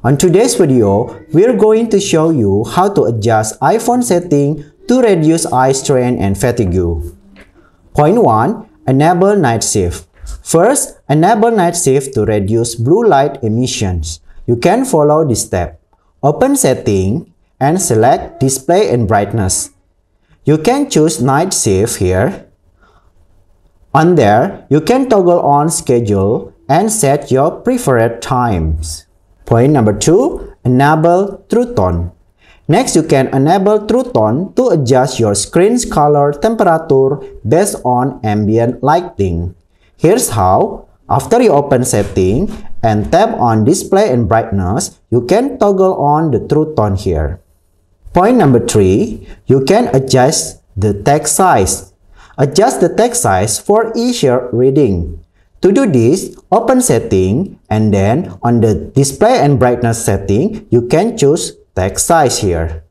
On today's video, we're going to show you how to adjust iPhone setting to reduce eye strain and fatigue. Point 1. Enable night shift. First, enable night shift to reduce blue light emissions. You can follow this step. Open setting and select display and brightness. You can choose night shift here. On there, you can toggle on schedule and set your preferred times. Point number 2. Enable True Tone. Next, you can enable True Tone to adjust your screen's color temperature based on ambient lighting. Here's how. After you open setting and tap on display and brightness, you can toggle on the True Tone here. Point number 3. You can adjust the text size. Adjust the text size for easier reading. To do this, open setting and then on the display and brightness setting, you can choose text size here.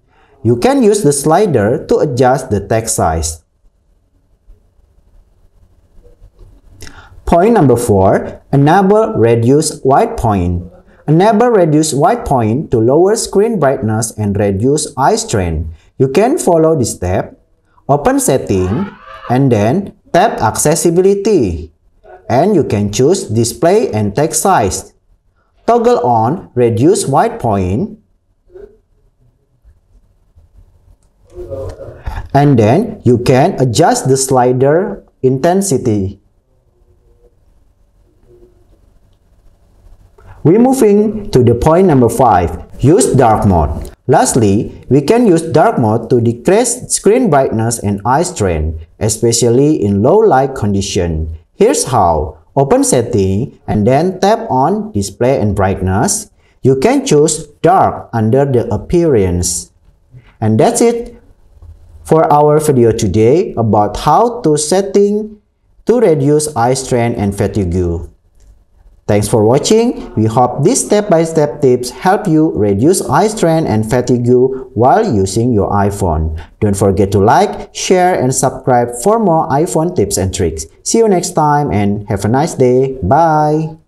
You can use the slider to adjust the text size. Point number 4. Enable Reduce White Point. Enable Reduce White Point to lower screen brightness and reduce eye strain. You can follow this step. Open Setting and then tap Accessibility. And you can choose Display and Text Size. Toggle on Reduce White Point and then you can adjust the slider intensity. We're moving to the point number 5. Use dark mode. Lastly, we can use dark mode to decrease screen brightness and eye strain, especially in low light condition. Here's how. Open setting and then tap on display and brightness. You can choose dark under the appearance. And that's it for our video today about how to setting to reduce eye strain and fatigue. Thanks for watching. We hope these step-by-step -step tips help you reduce eye strain and fatigue while using your iPhone. Don't forget to like, share, and subscribe for more iPhone tips and tricks. See you next time and have a nice day. Bye!